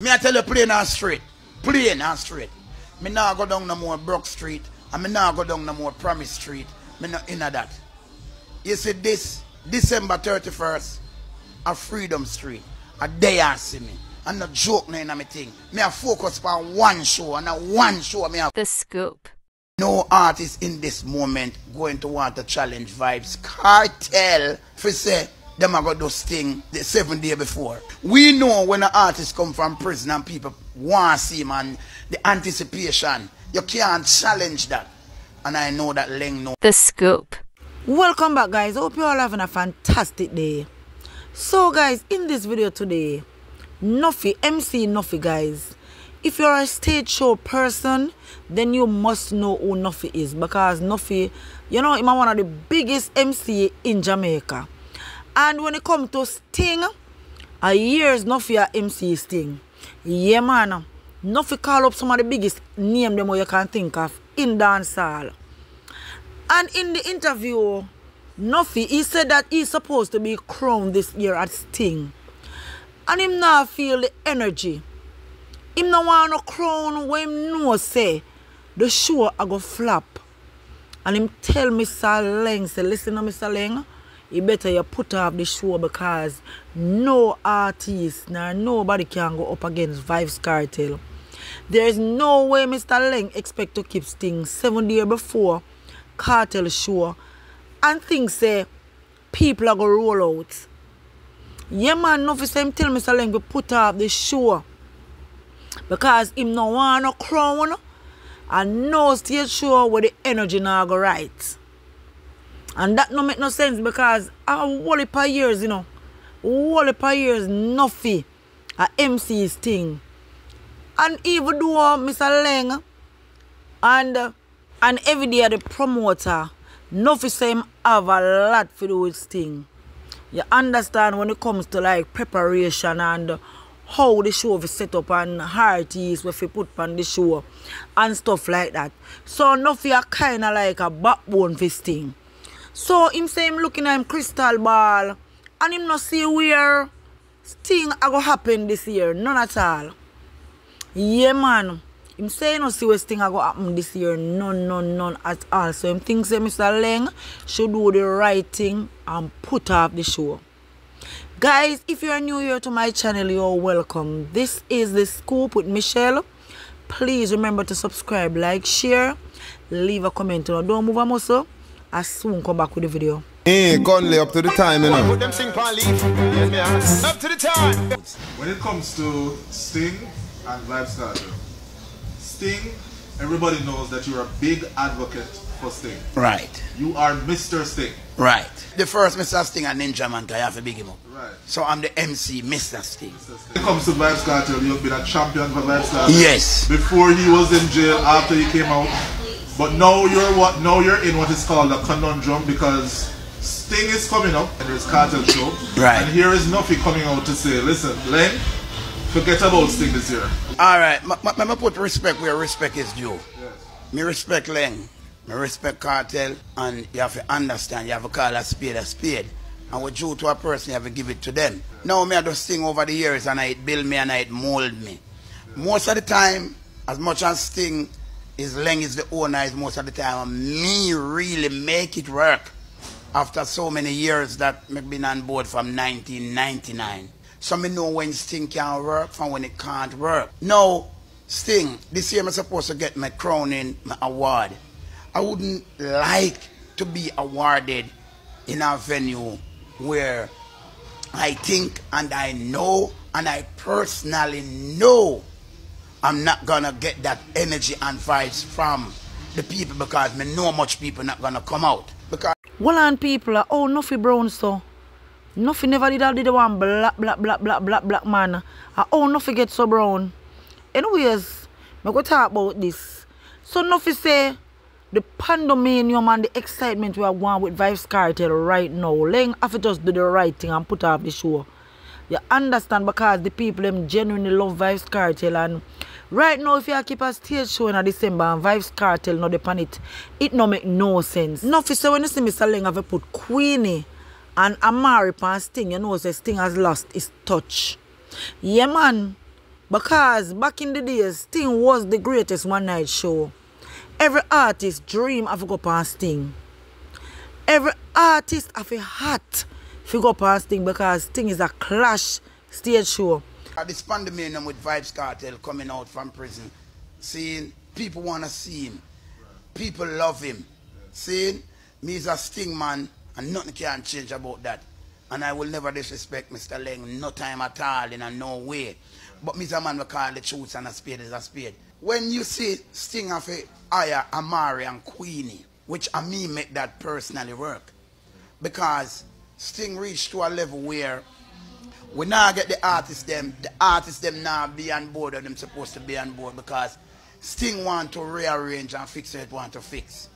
Me I tell you plain and straight. Plain and straight. Me now go down no more Brook Street. And me now go down no more Promise Street. Me not in that. You see this December 31st a Freedom Street. A day I see me. I'm not joke no in my thing. Me I focus on one show and a one show me have The Scoop. no artist in this moment going to want to challenge Vybz Kartel, for say, them are going to do sting the seven day before. We know when an artist come from prison and people want to see him and the anticipation, you can't challenge that. And I know that Laing know. The Scoop. Welcome back guys. Hope you all having a fantastic day. So guys, in this video today, Nuffy, MC Nuffy guys. If you're a stage show person, then you must know who Nuffy is because Nuffy, you know, he's one of the biggest MC in Jamaica. And when it comes to Sting, a years Nuffy a MC Sting. Yeah man, Nuffy call up some of the biggest name them you can think of in dancehall. And in the interview, Nuffy, he said that he's supposed to be crowned this year at Sting. And him now feel the energy. Him now want no crown when him say the show I go flop. And him tell Mr. Laing, say, listen to Mr. Laing, you better you put off the show because no artist nor nobody can go up against Vybz Kartel. There is no way Mr. Laing expect to keep Sting seven days before Kartel show and things say people are gonna roll out. Yeah man, no for him tell Mr. Laing to put off the show because him no want no crown and no stage show where the energy now go right. And that no make no sense because a whole heap of years, you know, whole heap of years, Nuffy, a MC's thing. And even though Mr. Laing and and every day the promoter, Nuffy same have a lot to do with Sting. You understand when it comes to like preparation and how the show is set up and artists what you put on the show and stuff like that. So Nuffy are kinda like a backbone for Sting. So him say him looking at him crystal ball and him not see where thing a go happen this year. None at all. Yeah man. Him say he no see where thing a go happen this year. None, none, none at all. So him think say Mr. Leng should do the right thing and put off the show. Guys, if you are new here to my channel, you're welcome. This is The Scoop with Michelle. Please remember to subscribe, like, share, leave a comment. Don't move a muscle. I soon come back with the video. Hey, Conley, up to the time, you know. Put them sing leaf. Yes. Up to the time. When it comes to Sting and Vybz Kartel, Sting, everybody knows that you're a big advocate for Sting. Right, You are Mr. Sting. right. The first Mr. Sting and Ninja Man, I have to big him up. Right. So I'm the MC, Mr. Sting. When it comes to Vybz Kartel, you've been a champion for Vybz Kartel. Yes. Before he was in jail, after he came out. But now you're what? Now you're in what is called a conundrum because Sting is coming up and there's Kartel show. Right. And here is Nuffy coming out to say, listen, Laing, forget about Sting this year. All right, me, me put respect where respect is due. Yes. Me respect Laing, me respect Kartel, and you have to understand, you have to call a spade a spade. And what due to a person, you have to give it to them. Now me I just sing over the years and I it build me and I it mold me. Most of the time, as much as Sting is Laing is the owner, is most of the time me really make it work. After so many years that me been on board from 1999. So me know when Sting can work from when it can't work. Now, Sting, this year I'm supposed to get my crowning, my award. I wouldn't like to be awarded in a venue where I think and I know and I personally know I'm not gonna get that energy and vibes from the people because me know much people not gonna come out. Because Well, and people are, oh, Nuffy Brown, so. nothing never did that, did the one black, black, black, black, black, black man. Ah, oh, nothing get so brown. Anyways, I go talk about this. So, Nuffy say, the pandemonium and the excitement we are going with Vybz Kartel right now, have to just do the right thing and put off the show. You understand because the people them genuinely love Vybz Kartel and right now if you keep a stage show in December and Vybz Kartel not depend it, it no make no sense. Nuffy say when you see Mr. Laing have put Queenie and Amari pan Sting, you know say Sting has lost his touch. Yeah man, Because back in the days, Sting was the greatest one night show. Every artist dream of go on Sting. Every artist have a hat to go up on Sting because Sting is a clash stage show. At this pandemonium with Vybz Kartel coming out from prison, seeing people want to see him. People love him. Seeing me is a Sting man and nothing can change about that. And I will never disrespect Mr. Laing, no time at all, in a no way. But Mr. Man will call the truth and a spade is a spade. When you see Sting of a hire Amari and Queenie, which I me make that personally work. Because Sting reached to a level where we now get the artists them, the artists them now be on board or them supposed to be on board because Sting want to rearrange and fix it want to fix.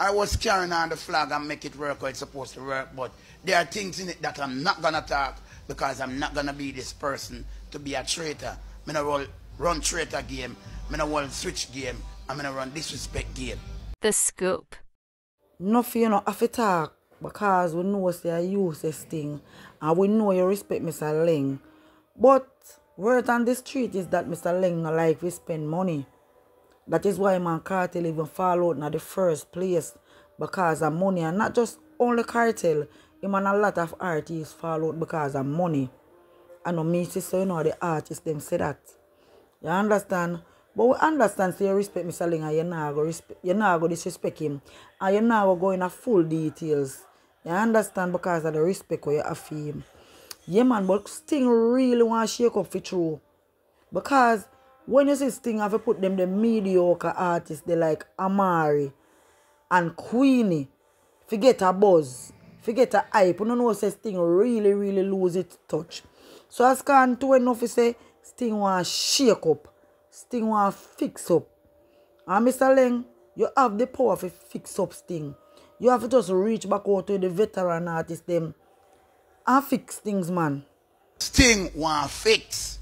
I was carrying on the flag and make it work how it's supposed to work, but there are things in it that I'm not gonna talk because I'm not gonna be this person to be a traitor. I'm gonna roll, run traitor game, I'm gonna run switch game, I'm gonna run disrespect game. The Scoop. No fear, no have to talk because we know say you use this thing and we know you respect Mr. Laing. But word on the street is that Mr. Laing no like we spend money. That is why man Kartel even fall out in the first place because of money and not just only Kartel. And a lot of artists fall out because of money. I know me sister, you know the artists them say that. You understand? But we understand say you respect Mr. Laing and you not go respect you go disrespect him. And you not go go in a full details. You understand because of the respect you have. Yeah man, but Sting really want to shake up for true. Because when you see Sting have put them the mediocre artists, they like Amari and Queenie, forget a buzz, forget a hype. You don't know say Sting really, really lose its touch. So as can to enough you say Sting want shake up. Sting want fix up. And Mr. Laing, you have the power to fix up Sting. You have to just reach back out to the veteran artists them and fix things, man. Sting want fix.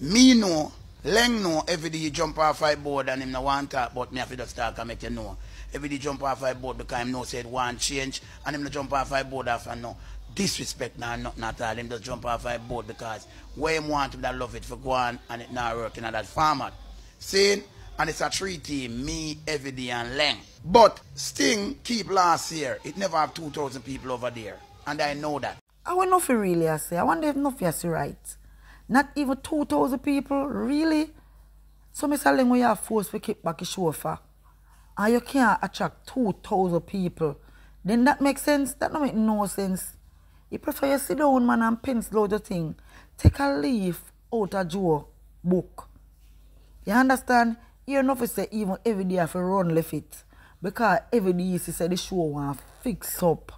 Me know, Laing know every day he jump off my board and him no want talk but me have to just talk and make you know. Every day jump off my board because him know said want change and him no jump off my board after no. Disrespect now nothing at all. Him just jump off my board because where him want him that love it for go on and it not working at that format. Saying and it's a team, me, every day and Laing. But Sting keep last year. It never have 2,000 people over there. And I know that. I want nothing really I say. I wonder if nothing I say right. Not even 2,000 people, really? So Mr. Laing, we have forced to keep back a show for. And you can't attract 2,000 people. Then that makes sense? That don't make no sense. You prefer you sit down, man, and pencil out the thing. Take a leaf out of Joe book. You understand? You know if say even every day I have run left it. Because every day you say the show want fix up.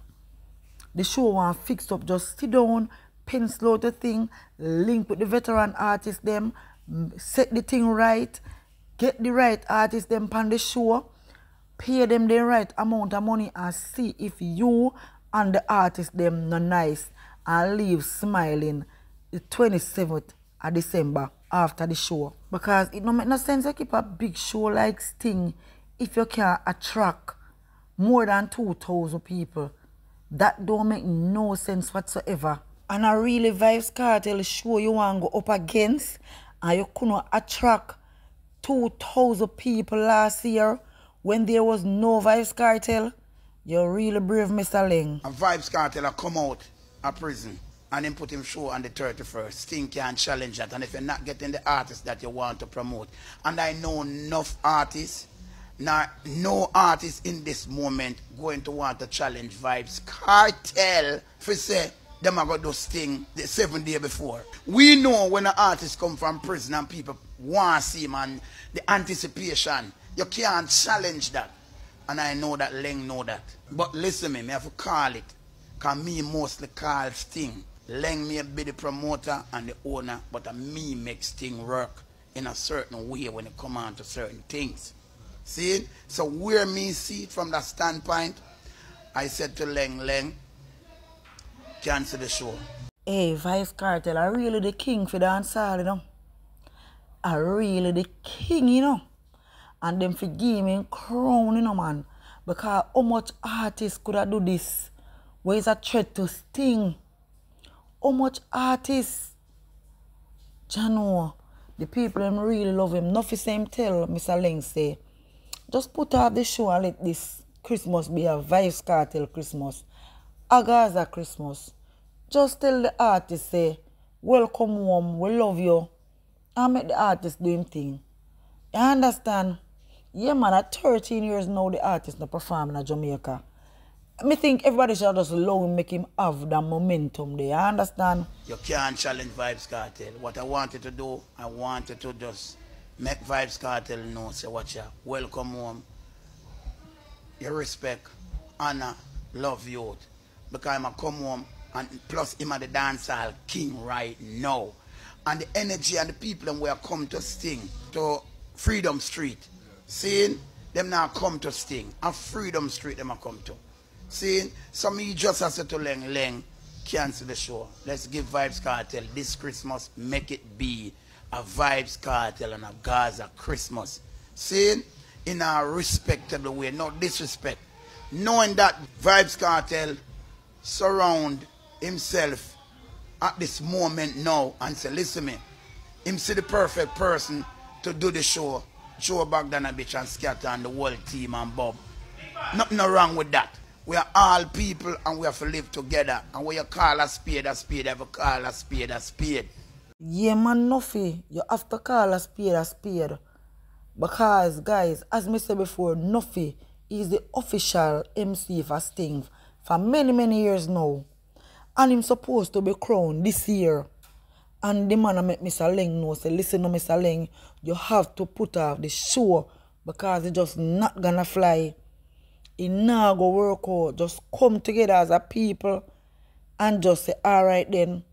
The show want fix up. Just sit down, pencil out the thing, link with the veteran artist them, set the thing right, get the right artist them on the show, pay them the right amount of money and see if you and the artist them no nice and leave smiling the 27th of December after the show. Because it don't make no sense to keep a big show like Sting if you can attract more than 2,000 people. That don't make no sense whatsoever. And a really Vybz Kartel show you want to go up against and you couldn't attract 2,000 people last year when there was no Vybz Kartel. You're really brave, Mr. Laing. A Vybz Kartel a come out of prison and then put him show on the 31st. Sting can challenge that. And if you're not getting the artist that you want to promote, and I know enough artists, now no artist in this moment going to want to challenge Vybz Kartel for say them are going to do Sting the seven day before. We know when an artist come from prison and people want to see him and the anticipation, you can't challenge that. And I know that Laing know that. But listen me, me have to call it. Cause me mostly call Sting. Laing may be the promoter and the owner, but a me makes Sting work in a certain way when it come on to certain things. See? So where me see it from that standpoint, I said to Laing, Laing, cancel the show. Hey, Vybz Kartel are really the king for dancehall, you know. Are really the king, you know. And them for give me crown, you know, man. Because how much artists could have do this? Where is a threat to Sting? How much artists? Jano, The people them really love him. Not Nothing same tell Mr. Laing say, just put off the show and let this Christmas be a Vybz Kartel Christmas. A Gaza Christmas. Just tell the artist say, welcome home, we love you. And make the artist do him thing. You understand? Yeah man, at 13 years now the artist not performing in Jamaica. Me think everybody should just allow him make him have that momentum there. You understand? You can't challenge Vybz Kartel. What I wanted to do, I wanted to just make Vybz Kartel know, say, watch ya, welcome home. You respect, honor, love youth. Because I'm a come home and plus him are the dancehall king right now. And the energy and the people them where come to sting, to Freedom Street. Seeing them now come to sting. And Freedom Street them a come to. Seeing so me just as to Laing Laing cancel the show. Let's give Vybz Kartel this Christmas, make it be a Vybz Kartel and a Gaza Christmas. Seeing in a respectable way, not disrespect. Knowing that Vybz Kartel surround himself at this moment now and say, listen me, him see the perfect person to do the show, Joe Bogdanovich and Scatter and the world team and Bob. Nothing wrong with that. We are all people and we have to live together. And when you call a spade a spade, have to call a spade a spade. Yeah, man, Nuffy, you have to call a spade a spade. Because, guys, as I said before, Nuffy is the official MC for Sting for many, many years now. And him supposed to be crowned this year. And the man I met Mr. Laing know, say, listen to Mr. Laing, you have to put off the show because it's just not gonna fly. It not go work out. Just come together as a people and just say, alright then,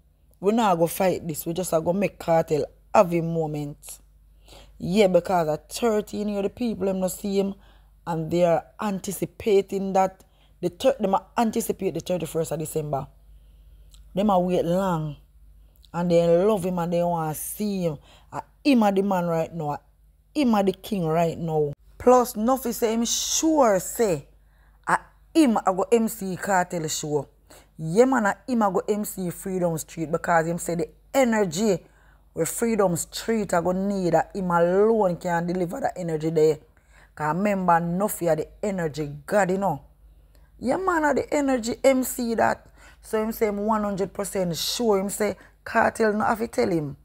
we not go fight this. We just are go make Kartel every moment. Yeah, because at 13 year the people them not see him and they are anticipating that the thir- them anticipate the 31st of December. Them are wait long. And they love him and they want to see him. Uh, him are the man right now. Him are the king right now. Plus, Nuffy say him sure say him I go MC Kartel show. Yeah man, MC Freedom Street because him say the energy where Freedom Street I go need that him alone can deliver that energy there. Cause remember Nuffy are the energy God you know. The energy MC that. So him say him 100% sure. Him say Kartel no have to tell him.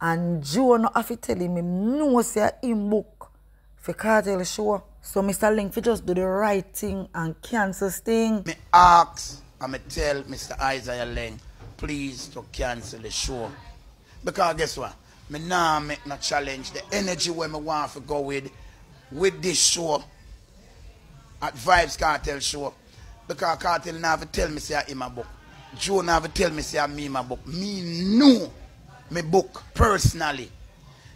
And Joe no have to tell him. Him know say him book for Kartel show. So Mr. Laing fi just do the right thing and cancel thing. Me ask and me tell Mr. Isaiah Laing, please to cancel the show. Because guess what? Me now make no challenge. The energy where me want to go with, with this show, at Vybz Kartel show. Because Kartel never tell me say in my book. Joe never tell me say me my book. Me know me book personally.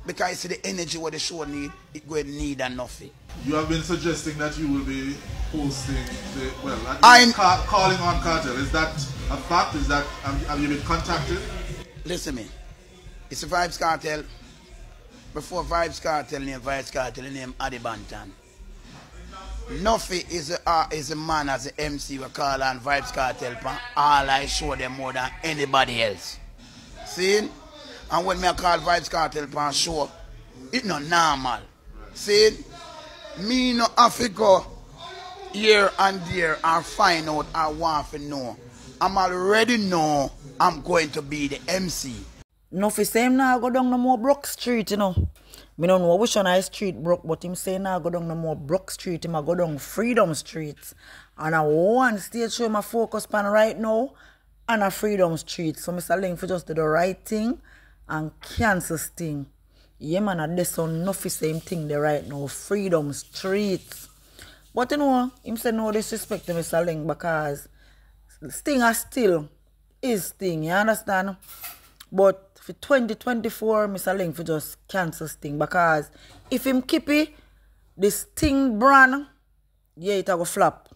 Because you see the energy what the show need, it going need enough. You have been suggesting that you will be hosting the well, I'm- ca- calling on Kartel. Is that a fact? Is that have, have you been contacted? Listen me. It's a Vybz Kartel. Before Vybz Kartel name Vybz Kartel name Adi Banton. Nuffy is a uh, is a man as a MC we call on Vybz Kartel pan all I show them more than anybody else. See? And when me a call Vybz Kartel pan show, it not normal. See? Me no go here and there and find out I want to know. I'm already know I'm going to be the MC. No say him nah go down no more Brook Street, you know. Me don't know which one I street broke, but him say nah go down no more Brook Street, him a go down Freedom Street. And I one stage show my focus pan right now and a Freedom Street. So Mr. Laing for just do the right thing and cancel thing. Yeah man, and this one no fi same thing there right now. Freedom Street. But you know, him say no disrespect to Mr. Laing because Sting are still is Sting, you understand? But for 2024, Mr. Laing for just cancel Sting because if him keep it, the Sting brand, yeah, it go flop.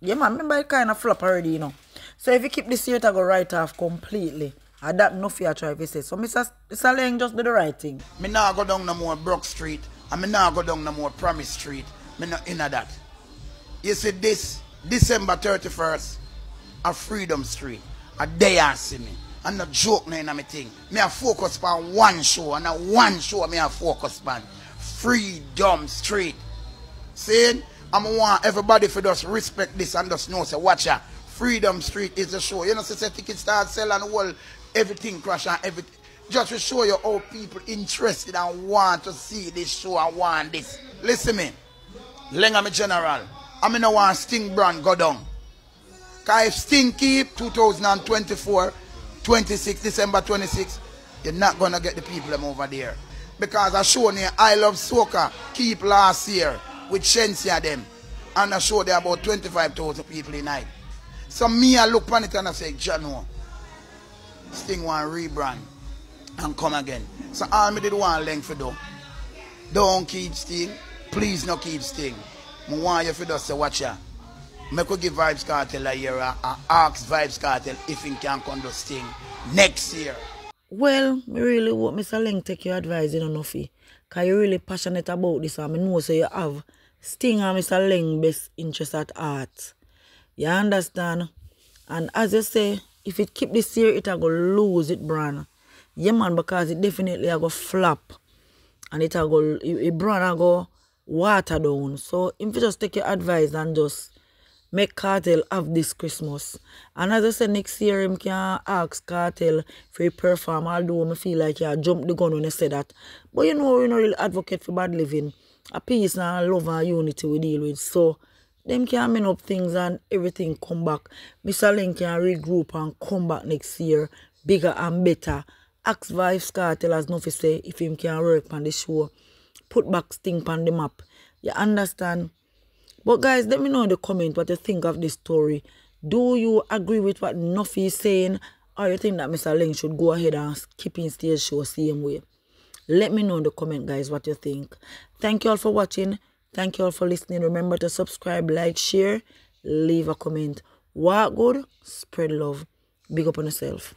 Yeah, man, remember it kind of flop already, you know. So if you keep this year, it a go right off completely. And that no fear try to say. So Mr. Laing just do the right thing. Me now go down no more Brook Street, and me now go down no more Promise Street. Me not in that. You see this December 31st, a Freedom Street, a day I see me. I'm not joke no in my thing. Me a focus on one show and a one show me a focus on. Freedom Street. See? I'm want everybody for just respect this and just know say watch ya. Freedom Street is the show. You know, say, say tickets start selling the whole everything crash and everything. Just to show you how people interested and want to see this show and want this. Listen me. Lenga me general. I mean I want Sting brand go down. Cause if Sting keep 2024, 26, December 26, you're not gonna get the people them over there. Because I show you I love soca keep last year with Shenseea them. And I show there about 25,000 people in night. So me I look on it and I say, Jano, Sting want rebrand and come again. So all me did one length for do. Don't keep Sting. Please no keep Sting. I want you for just say watch. Me could give Vybz Kartel a year and ask Vybz Kartel if he can conduct Sting next year. Well, me really hope Mr. Laing take your advice, you know, Nuffy. Because you're really passionate about this and I know so you have Sting and Mr. Laing best interest at heart. You understand? And as you say, if it keep this year, it will go lose it brand. Yeah man, because it definitely will go flop. And it will go, it, it brand go water down. So if you just take your advice and just make Kartel have this Christmas. And as I said, next year, him can ask Kartel for a perform, although I feel like he jump the gun when I say that. But you know, we're not really advocate for bad living. A peace and love and unity we deal with. So, them can up things and everything come back. Mr. Laing can regroup and come back next year bigger and better. Ask Vybz Kartel as nothing say if him can work on the show. Put back Sting on the map. You understand? But guys, let me know in the comment what you think of this story. Do you agree with what Nuffy is saying? Or you think that Mr. Laing should go ahead and keep in stage show same way? Let me know in the comment, guys, what you think. Thank you all for watching. Thank you all for listening. Remember to subscribe, like, share, leave a comment. What good? Spread love. Big up on yourself.